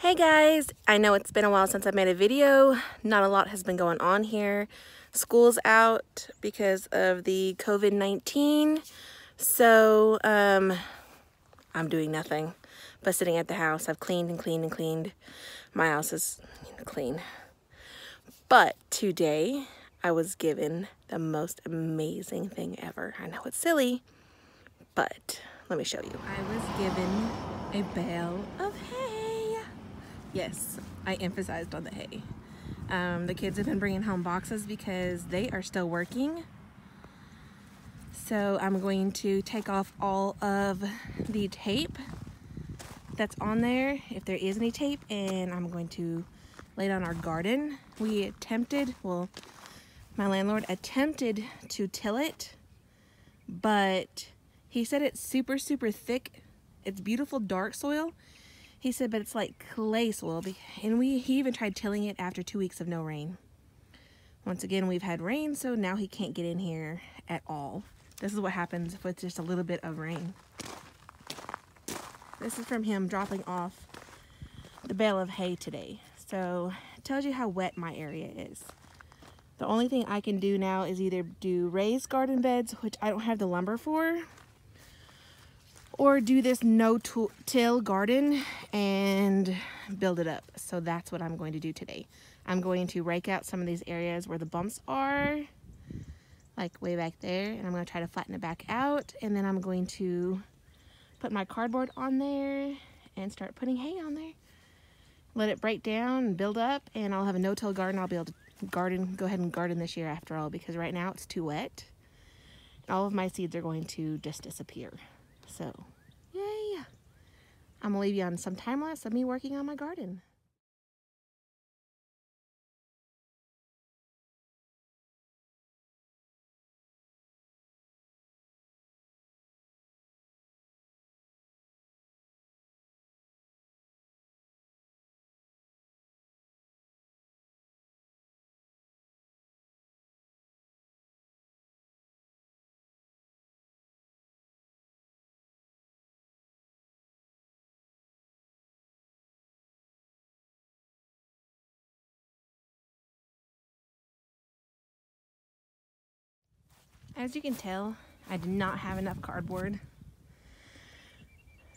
Hey guys, I know it's been a while since I made a video. Not a lot has been going on here. School's out because of the COVID-19. So, um, I'm doing nothing but sitting at the house. I've cleaned and cleaned and cleaned. My house is clean. But today I was given the most amazing thing ever. I know it's silly, but let me show you. I was given a bale of hay. Yes, I emphasized on the hay. Um, the kids have been bringing home boxes because they are still working. So I'm going to take off all of the tape that's on there, if there is any tape, and I'm going to lay down our garden. We attempted, well, my landlord attempted to till it, but he said it's super, super thick. It's beautiful dark soil. He said, but it's like clay soil. And we he even tried tilling it after two weeks of no rain. Once again, we've had rain, so now he can't get in here at all. This is what happens with just a little bit of rain. This is from him dropping off the bale of hay today. So it tells you how wet my area is. The only thing I can do now is either do raised garden beds, which I don't have the lumber for, or do this no-till garden and build it up. So that's what I'm going to do today. I'm going to rake out some of these areas where the bumps are, like way back there, and I'm going to try to flatten it back out, and then I'm going to put my cardboard on there and start putting hay on there. Let it break down and build up, and I'll have a no-till garden. I'll be able to garden, go ahead and garden this year after all, because right now it's too wet. All of my seeds are going to just disappear. So! I'm gonna leave you on some time lapse of me working on my garden. As you can tell, I did not have enough cardboard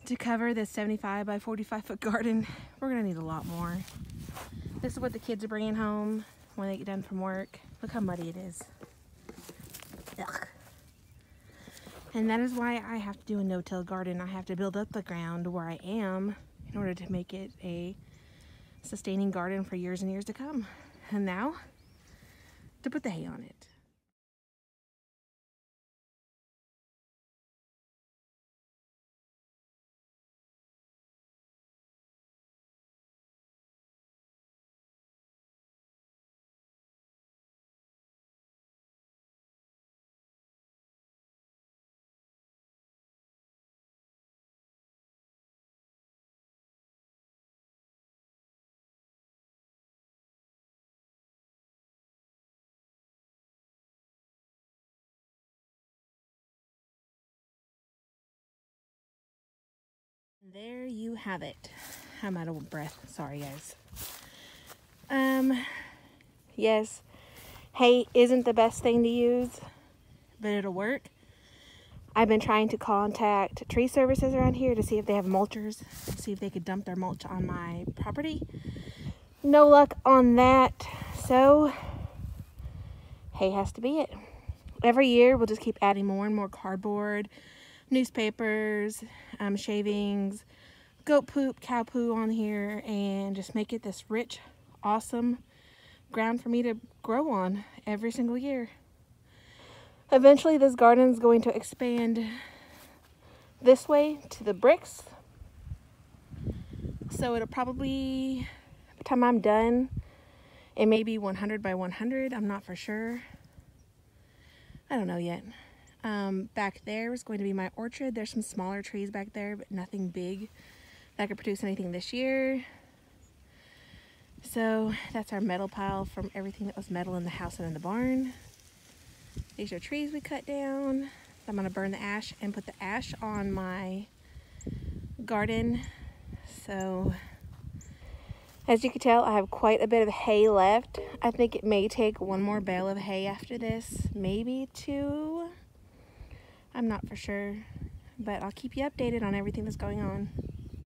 to cover this 75 by 45 foot garden. We're gonna need a lot more. This is what the kids are bringing home when they get done from work. Look how muddy it is. Ugh. And that is why I have to do a no-till garden. I have to build up the ground where I am in order to make it a sustaining garden for years and years to come. And now, to put the hay on it. There you have it. I'm out of breath. Sorry, guys. Um, yes, hay isn't the best thing to use, but it'll work. I've been trying to contact tree services around here to see if they have mulchers, see if they could dump their mulch on my property. No luck on that, so hay has to be it. Every year, we'll just keep adding more and more cardboard, newspapers, um, shavings, goat poop, cow poo on here, and just make it this rich, awesome ground for me to grow on every single year. Eventually, this garden is going to expand this way to the bricks. So it'll probably, by the time I'm done, it may be 100 by 100. I'm not for sure. I don't know yet. Um, back there is going to be my orchard. There's some smaller trees back there, but nothing big that could produce anything this year. So that's our metal pile from everything that was metal in the house and in the barn. These are trees we cut down. I'm gonna burn the ash and put the ash on my garden. So As you can tell, I have quite a bit of hay left. I think it may take one more bale of hay after this, maybe two. I'm not for sure, but I'll keep you updated on everything that's going on.